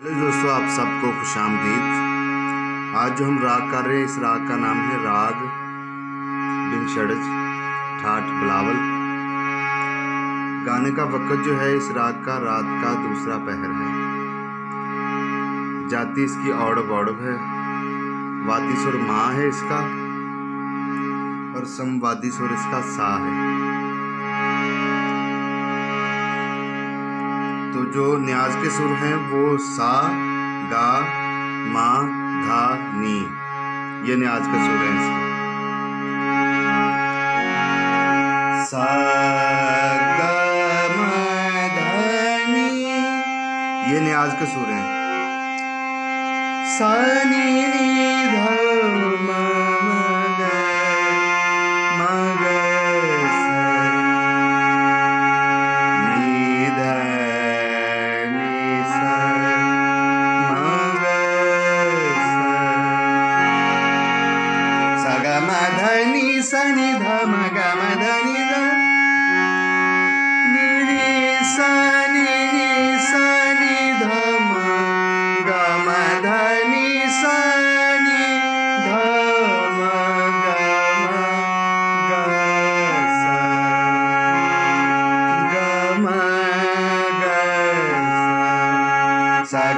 Hello दोस्तों आप सबको खुश आमदीद। आज जो हम राग कर रहे हैं, इस राग का नाम है राग बिन षडज ठाठ बिलावल। गाने का वक़्त जो है, इस राग का रात का दूसरा पहर है। जाति इसकी औड़ब औड़ब है वादी सुर माँ है इसका, और समवादी सुर इसका सा है। तो जो न्याज के सुर हैं वो सा, गा, मा, धा, नी, ये न्याज का सुर है सा, गा नी, ये न्याज का सुर है। सा, नी नी, धा मा। सा सा गा मा धा नी सा नी धा मा गा मा धा नी धा नी नी सा। नी नी सा नी धा मा गा मा धा नी सा नी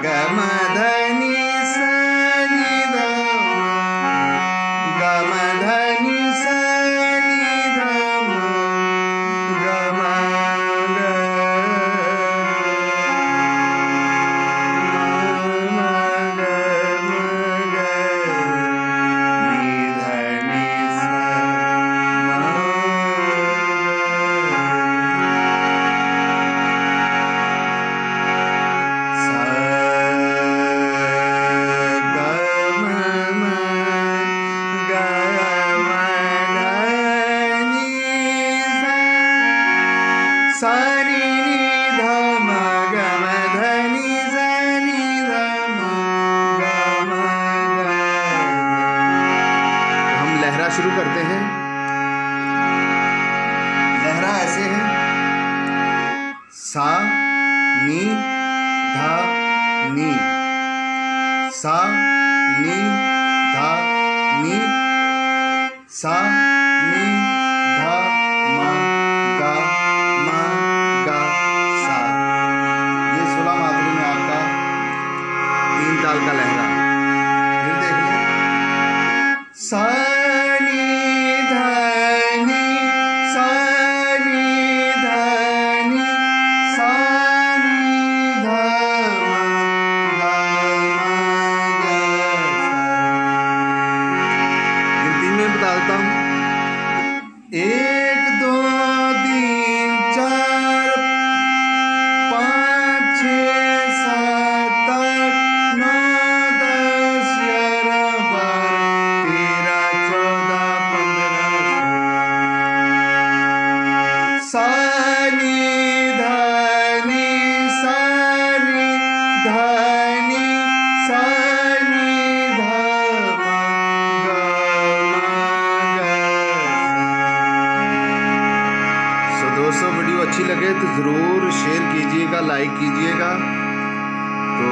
धा मा सा नी नी धा मा गा मा धा नी सा नी धा मा गा मा हम लहरा शुरू करते हैं लहरा ऐसे है। सा, नी, धा, नी। सा, नी, धा, नी। सा दोस्तों वीडियो अच्छी लगे तो ज़रूर शेयर कीजिएगा लाइक कीजिएगा। तो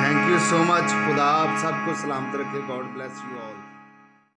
थैंक यू सो मच खुदा आप सबको सलामत रखे गॉड ब्लेस यू ऑल